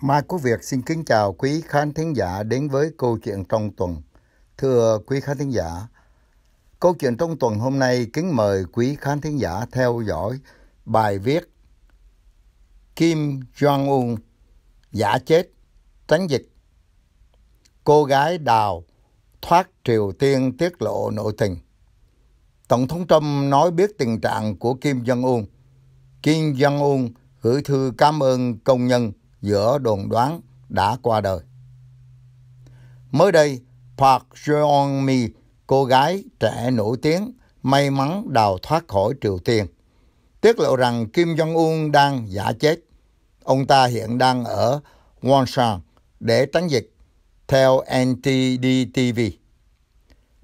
Mai Quốc Việt xin kính chào quý khán thính giả đến với câu chuyện trong tuần. Thưa quý khán thính giả, câu chuyện trong tuần hôm nay kính mời quý khán thính giả theo dõi bài viết Kim Jong-un giả chết tránh dịch. Cô gái đào thoát Triều Tiên tiết lộ nội tình. Tổng thống Trump nói biết tình trạng của Kim Jong-un. Kim Jong-un gửi thư cảm ơn công nhân giữa đồn đoán đã qua đời. Mới đây, Park Jeon-mi, cô gái trẻ nổi tiếng, may mắn đào thoát khỏi Triều Tiên, tiết lộ rằng Kim Jong-un đang giả chết. Ông ta hiện đang ở Wonsan để tránh dịch, theo NTD-TV.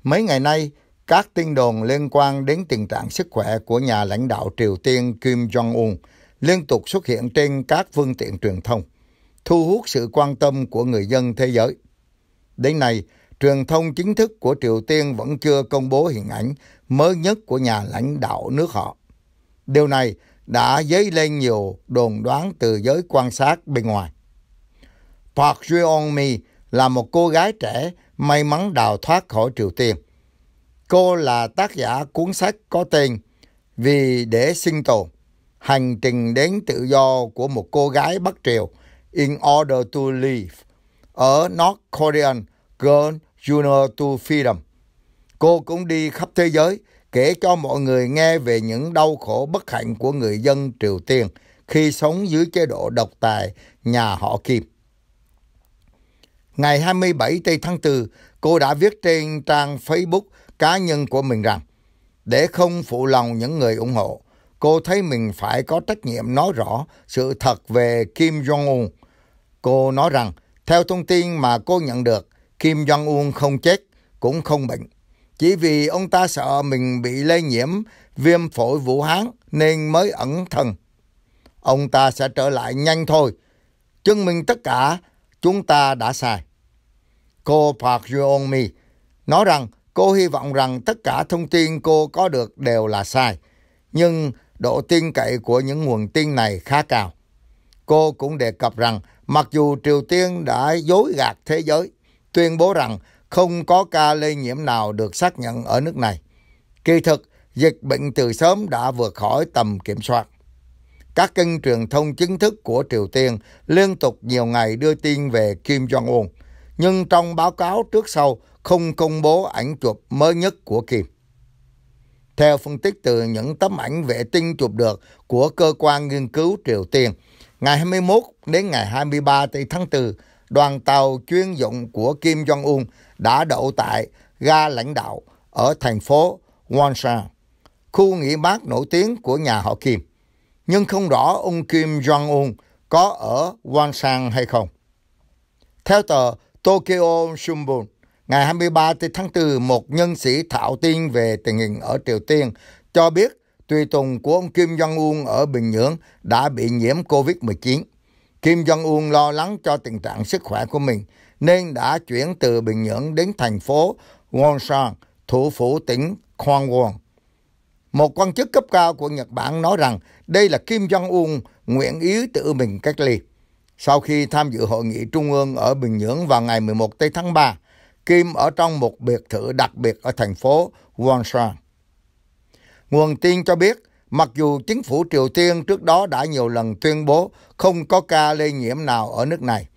Mấy ngày nay, các tin đồn liên quan đến tình trạng sức khỏe của nhà lãnh đạo Triều Tiên Kim Jong-un liên tục xuất hiện trên các phương tiện truyền thông, thu hút sự quan tâm của người dân thế giới. Đến nay, truyền thông chính thức của Triều Tiên vẫn chưa công bố hình ảnh mới nhất của nhà lãnh đạo nước họ. Điều này đã dấy lên nhiều đồn đoán từ giới quan sát bên ngoài. Park Jeon-mi là một cô gái trẻ may mắn đào thoát khỏi Triều Tiên. Cô là tác giả cuốn sách có tên Vì để sinh tồn, hành trình đến tự do của một cô gái Bắc Triều In Order to Live ở North Korean Girl Junior to Freedom. Cô cũng đi khắp thế giới kể cho mọi người nghe về những đau khổ bất hạnh của người dân Triều Tiên khi sống dưới chế độ độc tài nhà họ Kim. Ngày 27 tây tháng 4, cô đã viết trên trang Facebook cá nhân của mình rằng để không phụ lòng những người ủng hộ, cô thấy mình phải có trách nhiệm nói rõ sự thật về Kim Jong-un. Cô nói rằng, theo thông tin mà cô nhận được, Kim Jong-un không chết, cũng không bệnh. Chỉ vì ông ta sợ mình bị lây nhiễm viêm phổi Vũ Hán nên mới ẩn thân. Ông ta sẽ trở lại nhanh thôi. Chứng minh tất cả chúng ta đã sai. Cô Park Yeon-mi nói rằng cô hy vọng rằng tất cả thông tin cô có được đều là sai. Nhưng độ tin cậy của những nguồn tin này khá cao. Cô cũng đề cập rằng mặc dù Triều Tiên đã dối gạt thế giới, tuyên bố rằng không có ca lây nhiễm nào được xác nhận ở nước này. Kỳ thực, dịch bệnh từ sớm đã vượt khỏi tầm kiểm soát. Các kênh truyền thông chính thức của Triều Tiên liên tục nhiều ngày đưa tin về Kim Jong-un, nhưng trong báo cáo trước sau không công bố ảnh chụp mới nhất của Kim. Theo phân tích từ những tấm ảnh vệ tinh chụp được của cơ quan nghiên cứu Triều Tiên, ngày 21 đến ngày 23 tháng 4, đoàn tàu chuyên dụng của Kim Jong-un đã đậu tại ga lãnh đạo ở thành phố Wonsan, khu nghỉ mát nổi tiếng của nhà họ Kim. Nhưng không rõ ông Kim Jong-un có ở Wonsan hay không. Theo tờ Tokyo Shimbun, ngày 23 tháng 4, một nhân sĩ thạo tin về tình hình ở Triều Tiên cho biết tùy tùng của ông Kim Jong-un ở Bình Nhưỡng đã bị nhiễm COVID-19. Kim Jong-un lo lắng cho tình trạng sức khỏe của mình nên đã chuyển từ Bình Nhưỡng đến thành phố Wonsan, thủ phủ tỉnh Kwangwon. Một quan chức cấp cao của Nhật Bản nói rằng đây là Kim Jong-un nguyện ý tự mình cách ly. Sau khi tham dự hội nghị trung ương ở Bình Nhưỡng vào ngày 11 tây tháng 3, Kim ở trong một biệt thự đặc biệt ở thành phố Wonsan. Nguồn tin cho biết, mặc dù chính phủ Triều Tiên trước đó đã nhiều lần tuyên bố không có ca lây nhiễm nào ở nước này,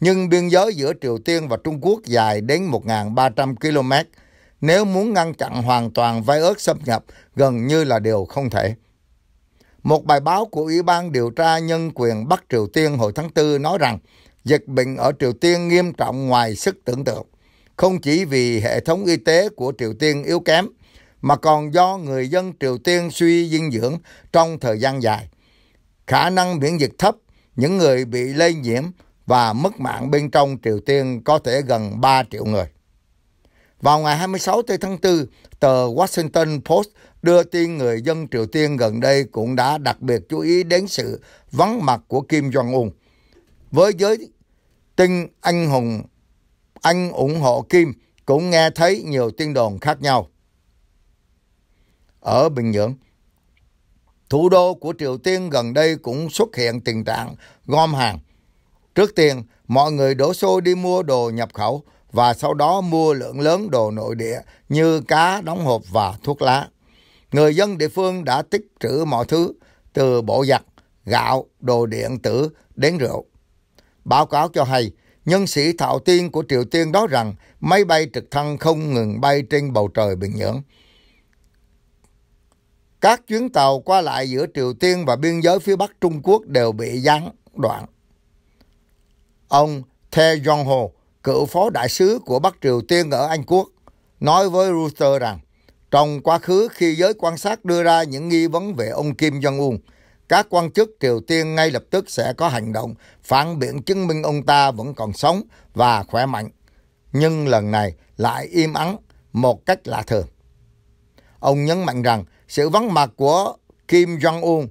nhưng biên giới giữa Triều Tiên và Trung Quốc dài đến 1.300 km. Nếu muốn ngăn chặn hoàn toàn virus xâm nhập gần như là điều không thể. Một bài báo của Ủy ban điều tra nhân quyền Bắc Triều Tiên hồi tháng 4 nói rằng dịch bệnh ở Triều Tiên nghiêm trọng ngoài sức tưởng tượng. Không chỉ vì hệ thống y tế của Triều Tiên yếu kém, mà còn do người dân Triều Tiên suy dinh dưỡng trong thời gian dài. Khả năng miễn dịch thấp, những người bị lây nhiễm và mất mạng bên trong Triều Tiên có thể gần 3 triệu người. Vào ngày 26 tháng 4, tờ Washington Post đưa tin người dân Triều Tiên gần đây cũng đã đặc biệt chú ý đến sự vắng mặt của Kim Jong-un. Với giới tin anh hùng, anh ủng hộ Kim cũng nghe thấy nhiều tin đồn khác nhau. Ở Bình Nhưỡng, thủ đô của Triều Tiên gần đây cũng xuất hiện tình trạng gom hàng Trước tiên, mọi người đổ xô đi mua đồ nhập khẩu và sau đó mua lượng lớn đồ nội địa như cá đóng hộp và thuốc lá. Người dân địa phương đã tích trữ mọi thứ từ bộ giặt, gạo, đồ điện tử đến rượu. Báo cáo cho hay, nhân sĩ thạo tiên của Triều Tiên đó rằng máy bay trực thăng không ngừng bay trên bầu trời Bình Nhưỡng. Các chuyến tàu qua lại giữa Triều Tiên và biên giới phía Bắc Trung Quốc đều bị gián đoạn. Ông The Jong-ho, cựu phó đại sứ của Bắc Triều Tiên ở Anh Quốc, nói với Reuters rằng trong quá khứ khi giới quan sát đưa ra những nghi vấn về ông Kim Jong-un, các quan chức Triều Tiên ngay lập tức sẽ có hành động phản biện chứng minh ông ta vẫn còn sống và khỏe mạnh. Nhưng lần này lại im ắng một cách lạ thường. Ông nhấn mạnh rằng sự vắng mặt của Kim Jong-un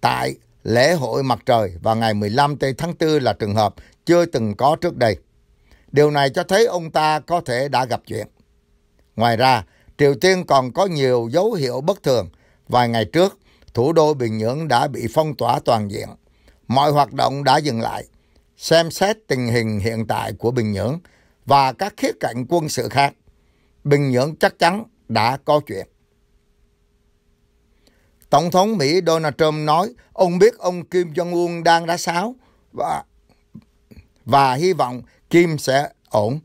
tại lễ hội mặt trời vào ngày 15 tháng 4 là trường hợp chưa từng có trước đây. Điều này cho thấy ông ta có thể đã gặp chuyện. Ngoài ra, Triều Tiên còn có nhiều dấu hiệu bất thường. Vài ngày trước, thủ đô Bình Nhưỡng đã bị phong tỏa toàn diện. Mọi hoạt động đã dừng lại. Xem xét tình hình hiện tại của Bình Nhưỡng và các khía cạnh quân sự khác. Bình Nhưỡng chắc chắn đã có chuyện. Tổng thống Mỹ Donald Trump nói ông biết ông Kim Jong-un đang đá sáo và, và hy vọng Kim sẽ ổn.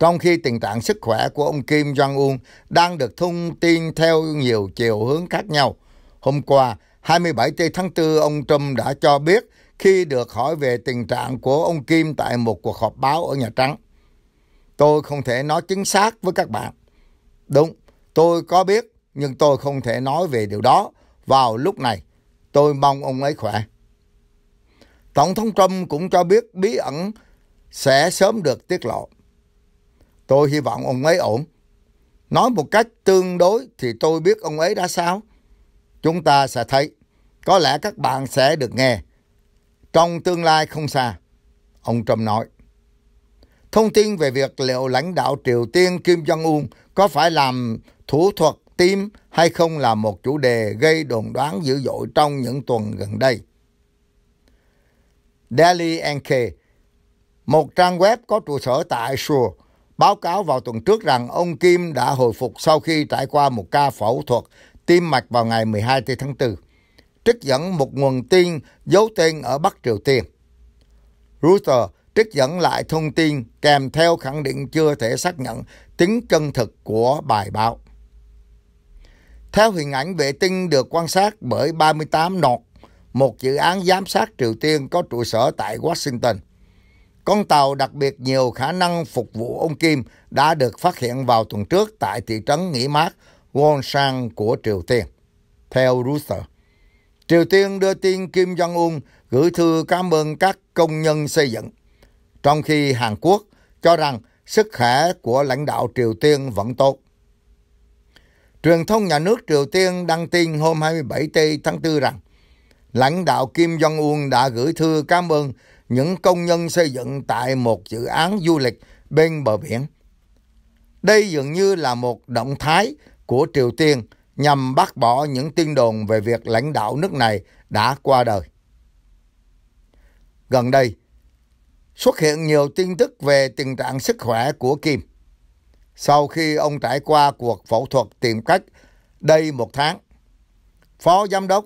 Trong khi tình trạng sức khỏe của ông Kim Jong-un đang được thông tin theo nhiều chiều hướng khác nhau. Hôm qua, 27 tháng 4, ông Trump đã cho biết khi được hỏi về tình trạng của ông Kim tại một cuộc họp báo ở Nhà Trắng. Tôi không thể nói chính xác với các bạn. Đúng, tôi có biết, nhưng tôi không thể nói về điều đó vào lúc này. Tôi mong ông ấy khỏe. Tổng thống Trump cũng cho biết bí ẩn sẽ sớm được tiết lộ. Tôi hy vọng ông ấy ổn. Nói một cách tương đối thì tôi biết ông ấy đã sao. Chúng ta sẽ thấy. Có lẽ các bạn sẽ được nghe. Trong tương lai không xa. Ông Trump nói. Thông tin về việc liệu lãnh đạo Triều Tiên Kim Jong-un có phải làm thủ thuật tim hay không là một chủ đề gây đồn đoán dữ dội trong những tuần gần đây. Daily NK, một trang web có trụ sở tại Seoul, báo cáo vào tuần trước rằng ông Kim đã hồi phục sau khi trải qua một ca phẫu thuật tim mạch vào ngày 12 tháng 4, trích dẫn một nguồn tin giấu tên ở Bắc Triều Tiên. Reuters trích dẫn lại thông tin kèm theo khẳng định chưa thể xác nhận tính chân thực của bài báo. Theo hình ảnh vệ tinh được quan sát bởi 38 nọt, một dự án giám sát Triều Tiên có trụ sở tại Washington. Con tàu đặc biệt nhiều khả năng phục vụ ông Kim đã được phát hiện vào tuần trước tại thị trấn nghỉ mát Wonsan của Triều Tiên. Theo Reuters, Triều Tiên đưa tin Kim Jong-un gửi thư cảm ơn các công nhân xây dựng, trong khi Hàn Quốc cho rằng sức khỏe của lãnh đạo Triều Tiên vẫn tốt. Truyền thông nhà nước Triều Tiên đăng tin hôm 27 tháng 4 rằng lãnh đạo Kim Jong-un đã gửi thư cảm ơn những công nhân xây dựng tại một dự án du lịch bên bờ biển. Đây dường như là một động thái của Triều Tiên nhằm bác bỏ những tin đồn về việc lãnh đạo nước này đã qua đời. Gần đây, xuất hiện nhiều tin tức về tình trạng sức khỏe của Kim. Sau khi ông trải qua cuộc phẫu thuật tìm cách đây một tháng, Phó Giám đốc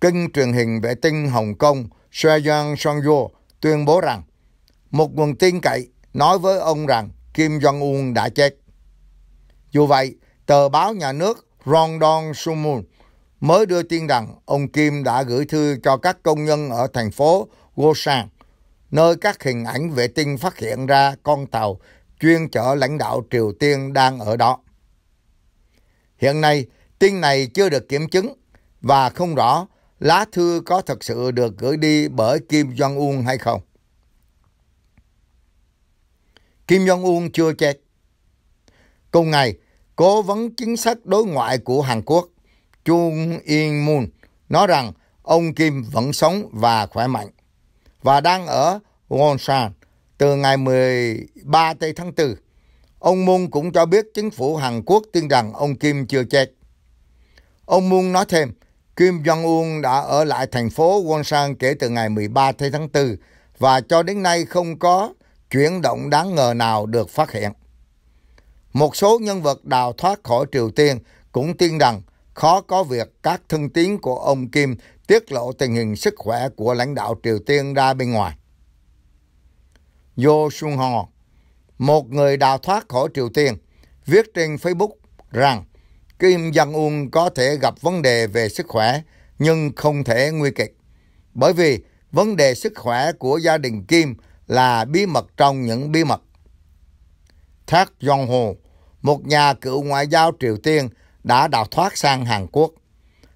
kênh truyền hình vệ tinh Hồng Kông Sejong Songyo tuyên bố rằng một nguồn tin cậy nói với ông rằng Kim Jong-un đã chết. Dù vậy, tờ báo nhà nước Rondon Sumun mới đưa tin rằng ông Kim đã gửi thư cho các công nhân ở thành phố Gosan, nơi các hình ảnh vệ tinh phát hiện ra con tàu chuyên chở lãnh đạo Triều Tiên đang ở đó. Hiện nay, tin này chưa được kiểm chứng và không rõ lá thư có thật sự được gửi đi bởi Kim Jong-un hay không. Kim Jong-un chưa chết. Cùng ngày, cố vấn chính sách đối ngoại của Hàn Quốc Chung In-moon nói rằng ông Kim vẫn sống và khỏe mạnh và đang ở Wonsan từ ngày 13 tây tháng 4. Ông Moon cũng cho biết chính phủ Hàn Quốc tin rằng ông Kim chưa chết. Ông Moon nói thêm, Kim Jong-un đã ở lại thành phố Wonsan kể từ ngày 13 tháng 4 và cho đến nay không có chuyển động đáng ngờ nào được phát hiện. Một số nhân vật đào thoát khỏi Triều Tiên cũng tin rằng khó có việc các thân tín của ông Kim tiết lộ tình hình sức khỏe của lãnh đạo Triều Tiên ra bên ngoài. Yo Sung Ho, một người đào thoát khỏi Triều Tiên, viết trên Facebook rằng Kim Jong-un có thể gặp vấn đề về sức khỏe nhưng không thể nguy kịch. Bởi vì vấn đề sức khỏe của gia đình Kim là bí mật trong những bí mật. Thác Jong-ho, một nhà cựu ngoại giao Triều Tiên đã đào thoát sang Hàn Quốc.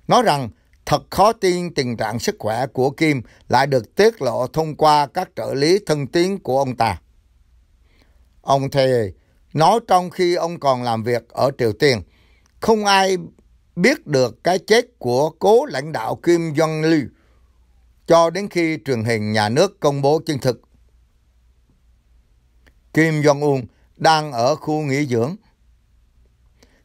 Nói rằng thật khó tin tình trạng sức khỏe của Kim lại được tiết lộ thông qua các trợ lý thân tín của ông ta. Ông thề nói trong khi ông còn làm việc ở Triều Tiên, không ai biết được cái chết của cố lãnh đạo Kim Jong-il cho đến khi truyền hình nhà nước công bố chân thực. Kim Jong-un đang ở khu nghỉ dưỡng.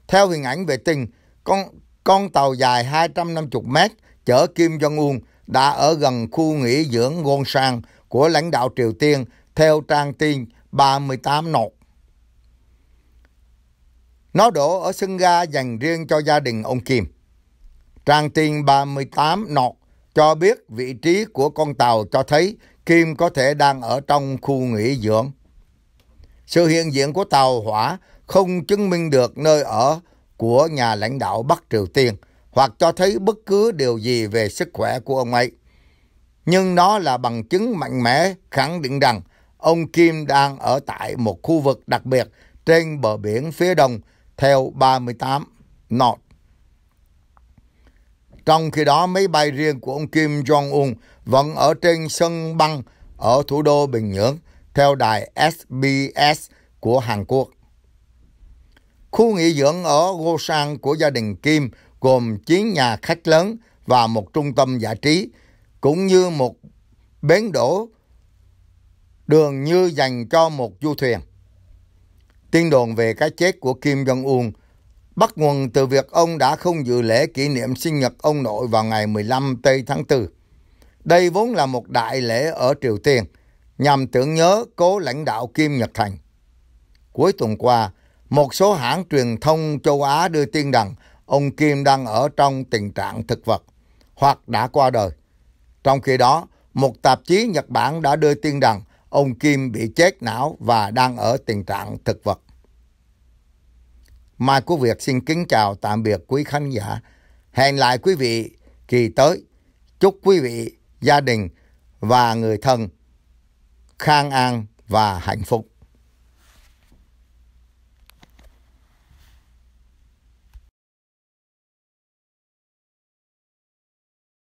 Theo hình ảnh vệ tinh, con, con tàu dài 250 mét chở Kim Jong-un đã ở gần khu nghỉ dưỡng Wonsan của lãnh đạo Triều Tiên theo trang tin 38 nột. Nó đổ ở sân ga dành riêng cho gia đình ông Kim. Trang tin 38 nọt cho biết vị trí của con tàu cho thấy Kim có thể đang ở trong khu nghỉ dưỡng. Sự hiện diện của tàu hỏa không chứng minh được nơi ở của nhà lãnh đạo Bắc Triều Tiên hoặc cho thấy bất cứ điều gì về sức khỏe của ông ấy. Nhưng nó là bằng chứng mạnh mẽ khẳng định rằng ông Kim đang ở tại một khu vực đặc biệt trên bờ biển phía đông theo 38 knot. Trong khi đó, máy bay riêng của ông Kim Jong-un vẫn ở trên sân băng ở thủ đô Bình Nhưỡng theo đài SBS của Hàn Quốc. Khu nghỉ dưỡng ở Gosan của gia đình Kim gồm 9 nhà khách lớn và một trung tâm giải trí, cũng như một bến đổ đường như dành cho một du thuyền. Tin đồn về cái chết của Kim Jong-un bắt nguồn từ việc ông đã không dự lễ kỷ niệm sinh nhật ông nội vào ngày 15 tây tháng 4. Đây vốn là một đại lễ ở Triều Tiên nhằm tưởng nhớ cố lãnh đạo Kim Nhật Thành. Cuối tuần qua, một số hãng truyền thông châu Á đưa tin rằng ông Kim đang ở trong tình trạng thực vật hoặc đã qua đời. Trong khi đó, một tạp chí Nhật Bản đã đưa tin rằng ông Kim bị chết não và đang ở tình trạng thực vật. Mai Quốc Việt xin kính chào tạm biệt quý khán giả. Hẹn lại quý vị kỳ tới. Chúc quý vị, gia đình và người thân khang an và hạnh phúc.